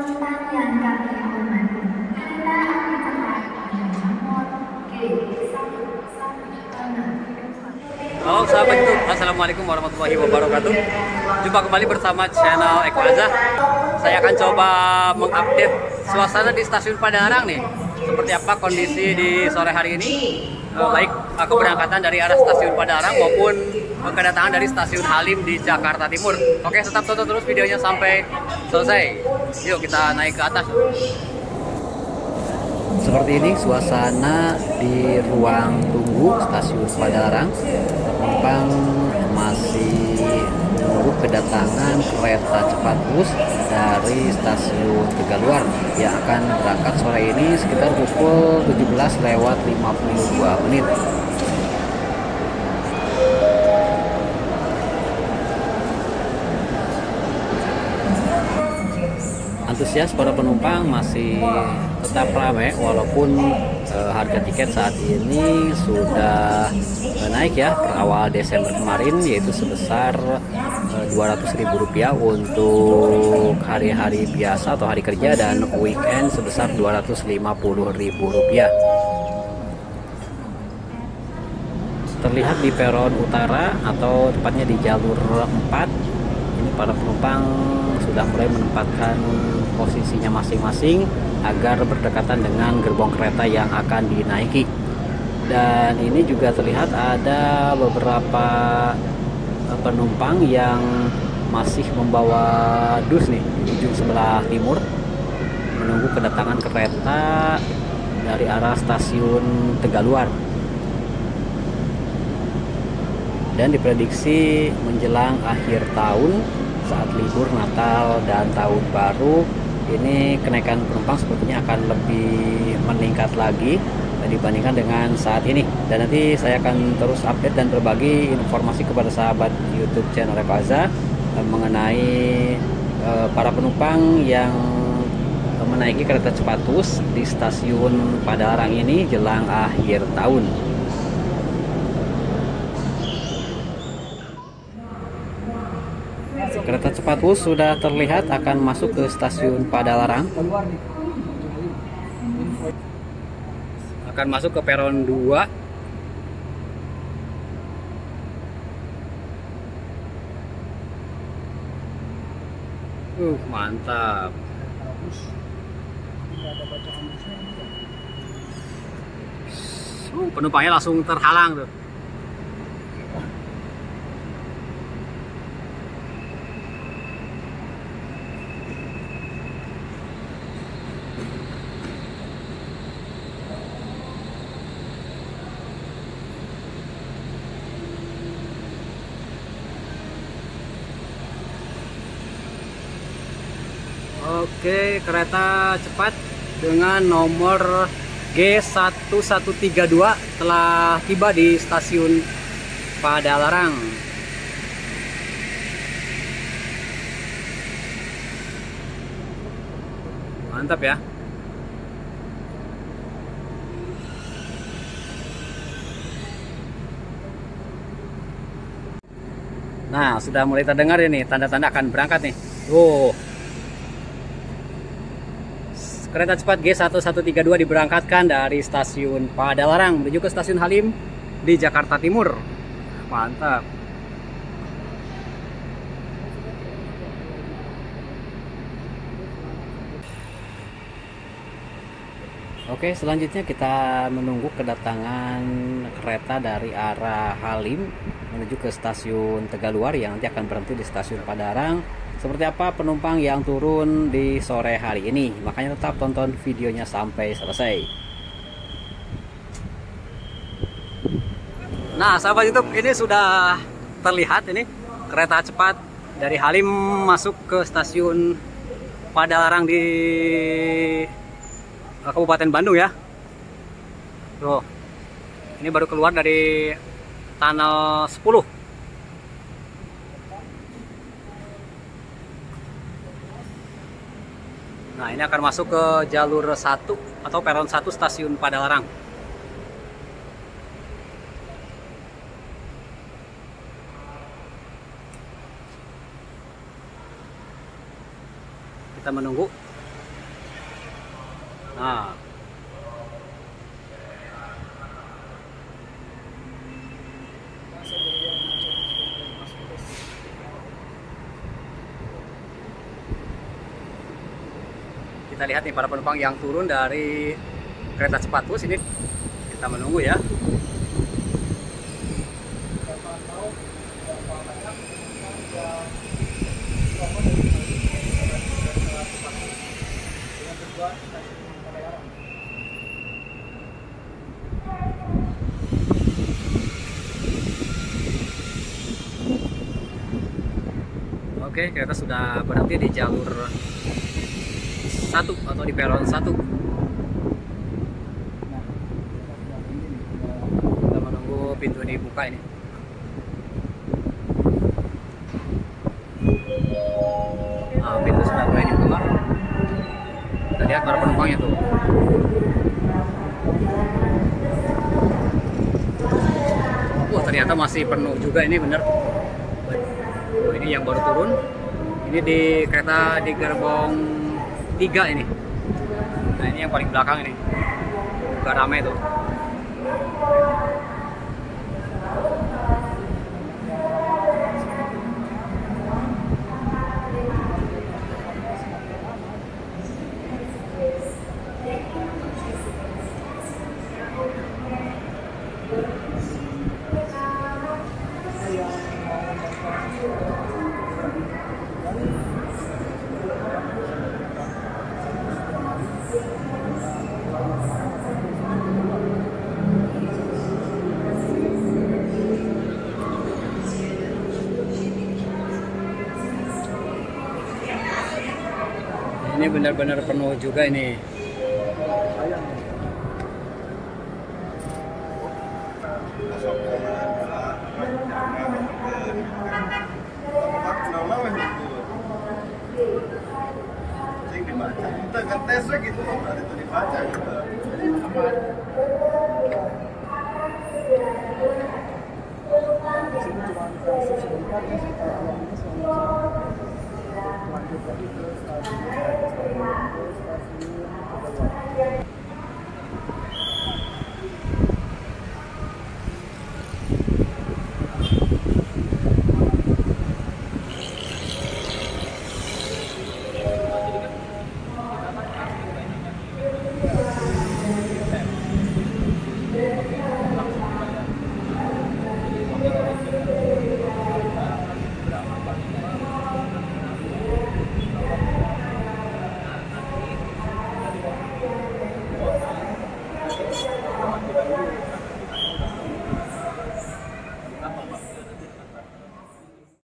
Penumpang yang kami hormati, kereta api cepat dengan nomor G1116. Halo sahabat YouTube, Assalamualaikum warahmatullahi wabarakatuh. Jumpa kembali bersama channel Eko Azza Saya akan coba mengupdate suasana di stasiun Padalarang nih. Seperti apa kondisi di sore hari ini? Eh, Baik aku berangkatan dari arah stasiun Padalarang maupun kedatangan dari stasiun Halim di Jakarta Timur Oke tetap tonton terus videonya sampai selesai Yuk kita naik ke atas seperti ini suasana di ruang tunggu stasiun Padalarang. Penumpang masih menunggu kedatangan kereta cepat bus dari stasiun Tegaluar yang akan berangkat sore ini sekitar pukul 17 lewat 52 menit. Antusias para penumpang masih tetap ramai walaupun eh, harga tiket saat ini sudah eh, naik ya. Per awal Desember kemarin yaitu sebesar eh, Rp200.000 untuk hari-hari biasa atau hari kerja dan weekend sebesar Rp250.000 terlihat di peron utara atau tepatnya di jalur 4 ini para penumpang sudah mulai menempatkan posisinya masing-masing agar berdekatan dengan gerbong kereta yang akan dinaiki. Dan ini juga terlihat ada beberapa eh, penumpang yang masih membawa dus nih di ujung sebelah timur. Menunggu kedatangan kereta dari arah stasiun Tegaluar. Dan diprediksi menjelang akhir tahun saat libur Natal dan Tahun Baru ini kenaikan penumpang sepertinya akan lebih meningkat lagi dibandingkan dengan saat ini dan nanti saya akan terus update dan berbagi informasi kepada sahabat YouTube channel Rekoza mengenai eh, para penumpang yang menaiki kereta cepat bus di stasiun Padalarang ini jelang akhir tahun. Kereta cepat bus sudah terlihat akan masuk ke stasiun Padalarang. Akan masuk ke peron 2. Uh, mantap. Uh, penumpangnya langsung terhalang tuh. Oke, kereta cepat dengan nomor G1132 telah tiba di stasiun Padalarang. Mantap ya. Nah, sudah mulai terdengar ini tanda-tanda akan berangkat nih. Oh, Kereta cepat G1132 diberangkatkan dari stasiun Padalarang menuju ke stasiun Halim di Jakarta Timur. Mantap. Oke, selanjutnya kita menunggu kedatangan kereta dari arah Halim menuju ke stasiun Tegaluar yang nanti akan berhenti di stasiun Padarang seperti apa penumpang yang turun di sore hari ini? Makanya tetap tonton videonya sampai selesai. Nah sahabat youtube ini sudah terlihat ini kereta cepat dari Halim masuk ke stasiun Padalarang di Kabupaten Bandung ya. Tuh, ini baru keluar dari tunnel 10 Nah ini akan masuk ke jalur 1 atau peron 1 stasiun Padalarang. Kita menunggu Nah. Kita lihat nih para penumpang yang turun dari kereta cepat bus ini kita menunggu ya. Oke, kereta sudah berhenti di jalur satu atau di peron satu. Kita menunggu pintu dibuka ini. Nah, pintu sudah mulai dibuka. Kita lihat para penumpangnya tuh. Wah, ternyata masih penuh juga ini bener. Oh, ini yang baru turun. Ini di kereta di gerbong 3 ini. Nah, ini yang paling belakang ini. Juga ramai tuh. ini benar-benar penuh juga ini Thank you stasiun, stasiun,